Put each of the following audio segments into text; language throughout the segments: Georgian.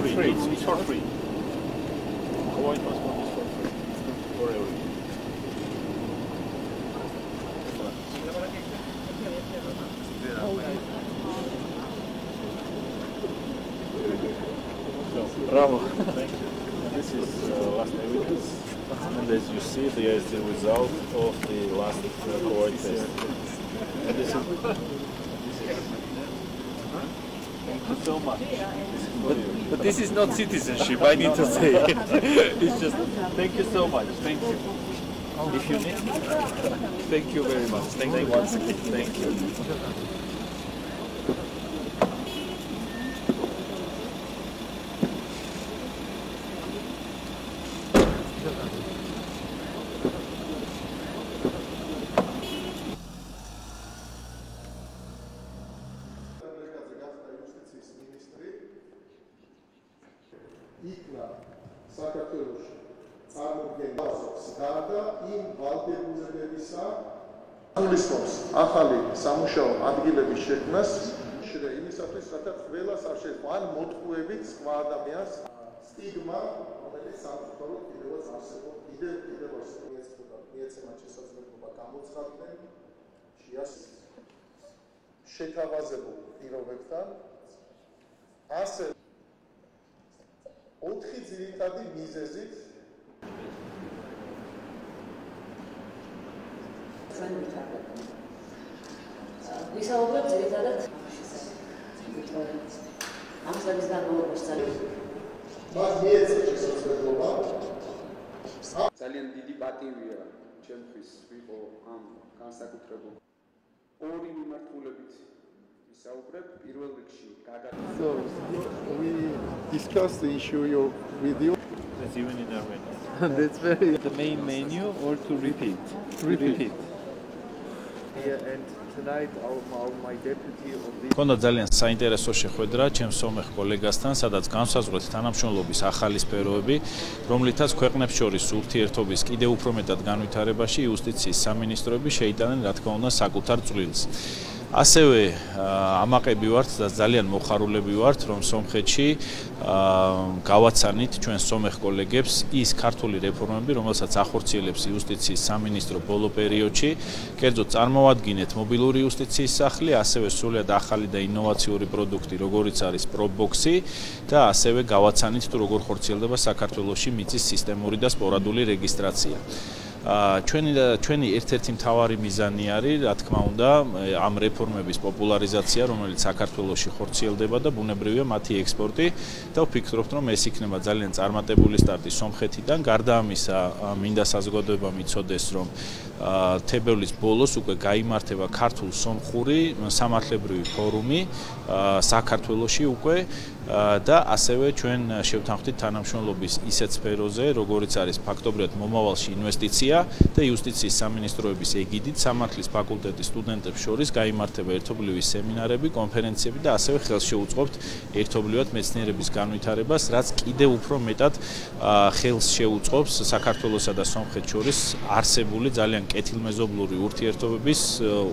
free. free. It's, it's for free. Hawaii passport is for free. For everyone. Bravo. Thank you. This is uh, last evidence. And as you see, there is the result of the last uh, test. And this is, Thank you so much. You. But this is not citizenship, I need to say. it's just Thank you so much. Thank you. If you need, thank you very much. Thank you once again. thank you. იქნა საქართველოში წარმოქმნილს გარდა იმ ვალდებულებებისა გულისხმობს ახალი სამუშაო ადგილების შექმნას შეიძლება იმისათვის რათა ყველას არ შეეძლო ან მოტყუებით სხვა ადამიანს სტიგმა რომელიც სამწუხაროდ კიდევაც არსებობს. კიდევ კიდევ არსებობს მიეცემათ შესაძლებლობა გამოცხადდნენ. შეას შეთავაზებულ პირობებთან. ასე ოთხი ძირითადი მიზეზით ვისაუბრებ ძირითადად ამხელის განმავლობაში ძალიან მას მიეცეთ შესაძლებლობა ძალიან დიდი პატივია ჩემთვის ვიყო ამ განსაკუთრებულ ორი მიმართულებით So we discussed the issue you- with you. It's even in Armenia. That's very the main menu or to repeat? Repeat. Yeah, and tonight our, our my deputy of this მქონდა ძალიან საინტერესო შეხვედრა ჩემს სომეხ კოლეგასთან, სადაც განსაზღვრეთ თანამშრომლობის ახალი სფეროები, რომლითაც ქვეყნებს შორის ურთიერთობის კიდევ უფრო მეტად განვითარებაში იუსტიციის სამინისტროები შეიტანენ, რა თქმა უნდა, საკუთარ წვლილს. ასევე ამაყები ვართ და ძალიან მოხარულები ვართ, რომ სომხეთში გავაცანით ჩვენ სომეხ კოლეგებს ის ქართული რეფორმები, რომელსაც ახორციელებს იუსტიციის სამინისტრო ბოლო პერიოდში, კერძოდ წარმოვადგინეთ მობილური იუსტიციის სახლი, ასევე სრულად ახალი და ინოვაციური პროდუქტი, როგორიც არის პრობოქსი და ასევე გავაცანით თუ როგორ ხორციელდება საქართველოსში მიწის სისტემური და სპორადული რეგისტრაცია. ჩვენი და ჩვენი ერთ-ერთი მთავარი მიზანი არის, რა თქმა უნდა, ამ რეფორმების პოპულარიზაცია, რომელიც საქართველოსში ხორციელდება და ბუნებრივია მათი ექსპორტი და ვფიქრობთ, რომ ეს იქნება ძალიან წარმატებული სტარტი სომხეთიდან. გარდა ამისა, მინდა საზოგადოება მიცოდეს, რომ თებერვლის ბოლოს უკვე გამართება ქართულ-სომხური სამართლებრივი ფორუმი საქართველოსში უკვე და ასევე ჩვენ შევთანხმდით თანამშრომლობის ისეთ სფეროზე, როგორიც არის ფაქტობრივად მომავალში ინვესტიცია და იუსტიციის სამინისტროების ეგიდით სამართლის ფაკულტეტის სტუდენტებს შორის გამართება ერთობლივი სემინარები, კონფერენციები და ასევე ხელს შეუწყობთ ერთობლივად მეცნიერების განვითარებას, რაც კიდევ უფრო მეტად ხელს შეუწყობს საქართველოსა და სომხეთს შორის არსებული ძალიან კეთილმეზობლური ურთიერთობების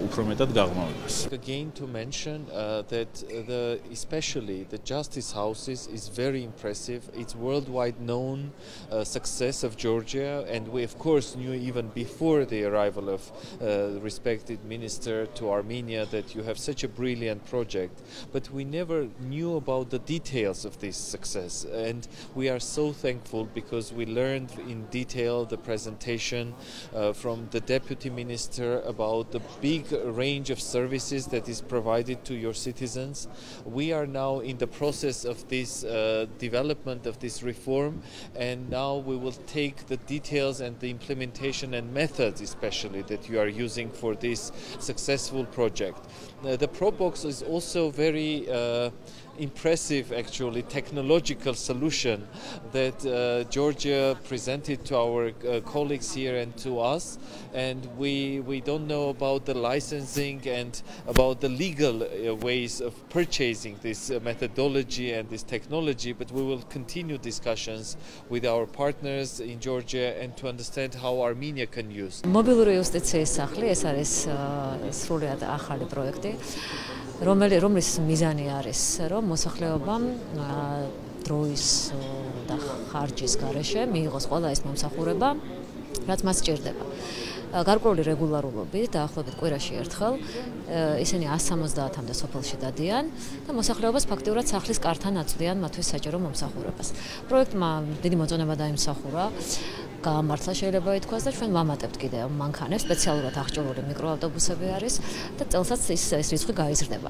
უფრო მეტად გაღრმავებას. again to mention uh, that uh, the especially the justice houses is very impressive it's worldwide known uh, success of georgia and we of course knew even before the arrival of uh, respected minister to armenia that you have such a brilliant project but we never knew about the details of this success and we are so thankful because we learned in detail the presentation uh, from the deputy minister about the big range of services that is provided to your citizens. We are now in the process of this uh, development of this reform, and now we will take the details and the implementation and methods, especially that you are using for this successful project. Uh, the ProBox is also very uh, impressive actually technological solution that uh, Georgia presented to our uh, colleagues here and to us and we we don't know about the licensing and about the legal uh, ways of purchasing this uh, methodology and this technology but we will continue discussions with our partners in Georgia and to understand how Armenia can use მობილური იუსტიციის სახლი ეს არის აა, სრულიად ახალი პროექტი რომელი რომლის მიზანი არის რომ მოსახლეობამ დროის და ხარჯის გარეშე მიიღოს ყველა ეს მომსახურება, რაც მას სჭირდება. გარკვეული რეგულარულობით დაახლოებით კვირაში ერთხელ ისინი 170-მდე სოფელში დადიან და მოსახლეობას ფაქტიურად სახლის კართან აწვდიან მათთვის საჯარო მომსახურებას. პროექტმა დიდი მოწონება დაიმსახურა. გამართლა შეიძლება ითქვას და ჩვენ ვამატებთ კიდე მანქანებს სპეციალურად აღჭურვილი მიკროავტობუსები არის და წელსაც ის ეს რიცხვი გაიზრდება.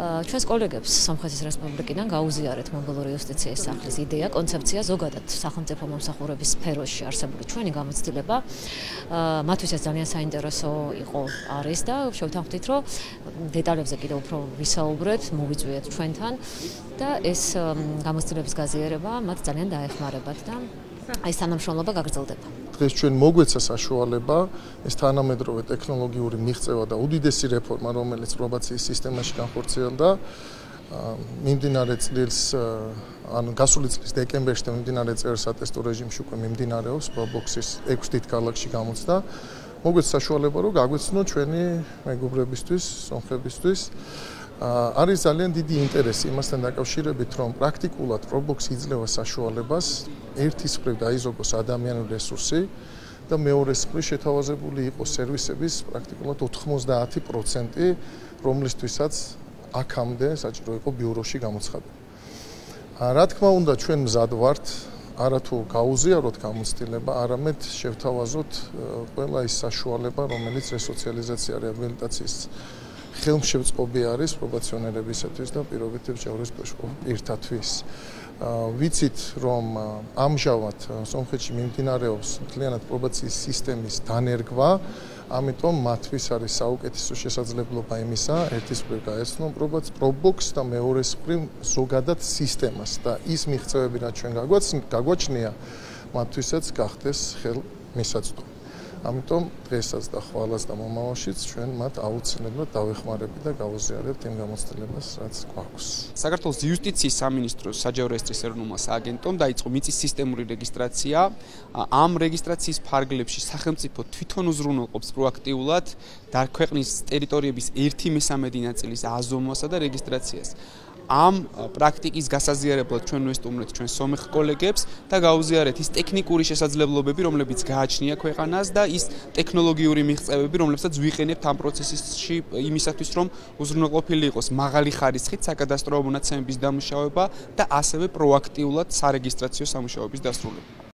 ჩვენს კოლეგებს სამხრეთის რესპუბლიკიდან გაუზიარეთ მობილური იუსტიციის სახლის იდეა, კონცეფცია ზოგადად სახელმწიფო მომსახურების სფეროში არსებული ჩვენი გამოცდილება. მათთვის ეს ძალიან საინტერესო იყო არის და შევთანხმდით, რომ დეტალებზე კიდევ უფრო ვისაუბრეთ, მოვიწვიეთ ჩვენთან და ეს გამოცდილების გაზიარება მათ ძალიან დაეხმარებათ და აი თანამშრომლობა გაგრძელდება. დღეს ჩვენ მოგვეცა საშუალება ეს თანამედროვე ტექნოლოგიური მიღწევა და უდიდესი რეფორმა, რომელიც პრობაციის სისტემაში განხორციელდა, მიმდინარე წლის ანუ გასული წლის დეკემბერში და მიმდინარე წელს ატესტო რეჟიმში უკვე მიმდინარეობს პრობოქსის 6 დიდ ქალაქში გამოცდა. მოგვეცა საშუალება, რომ გაგვეცნო ჩვენი მეგობრებისთვის, სომხებისთვის არის ძალიან დიდი ინტერესი იმასთან დაკავშირებით, რომ პრაქტიკულად Roblox იძლევა საშუალებას ერთის მხრივ დაიზოგოს ადამიანური რესურსი და მეორეს მხრივ შეთავაზებული იყოს სერვისების პრაქტიკულად 90%, რომლისთვისაც აქამდე საჭირო იყო ბიუროში გამოცხადება. რა თქმა უნდა, ჩვენ მზად ვართ არათუ გაუზიაროთ გამოცდილება, არამედ შევთავაზოთ ყველა ის საშუალება, რომელიც რესოციალიზაცია რეაბილიტაციის ხელმშეწყობი არის პრობაციონერებისათვის და პირობითებს ჯავრის ერთათვის. ვიცით, რომ ამჟამად სომხეთში მიმდინარეობს მთლიანად პრობაციის სისტემის დანერგვა, ამიტომ მათთვის არის საუკეთესო შესაძლებლობა იმისა, ერთის მხრივ გაეცნონ პრობაც პრობოქს და მეორეს მხრივ ზოგადად სისტემას და ის მიღწევები, რაც ჩვენ გაგვაჩნია, მათთვისაც გახდეს ხელმისაწვდომი. ამიტომ დღესაც და ხვალას და მომავალშიც ჩვენ მათ აუცილებლად დავეხმარებით და გავუზიარებთ იმ გამოცდილებას, რაც გვაქვს. საქართველოს იუსტიციის სამინისტროს საჯარო რეესტრის ეროვნულმა სააგენტომ დაიწყო მიწის სისტემური რეგისტრაცია. ამ რეგისტრაციის ფარგლებში სახელმწიფო თვითონ უზრუნველყოფს პროაქტიულად და ქვეყნის ტერიტორიების 1/3 ნაწილის აზომვასა და რეგისტრაციას. ამ პრაქტიკის გასაზიარებლად ჩვენ ვესტუმრეთ ჩვენ სომეხ კოლეგებს და გაუზიარეთ ის ტექნიკური შესაძლებლობები, რომლებიც გააჩნია ქვეყანას და ის ტექნოლოგიური მიღწევები, რომლებსაც ვიყენებთ ამ პროცესში იმისათვის, რომ უზრუნველყოფილი იყოს მაღალი ხარისხით საკადასტრო მონაცემების დამუშავება და ასევე პროაქტიულად სარეგისტრაციო სამუშაოების დასრულება.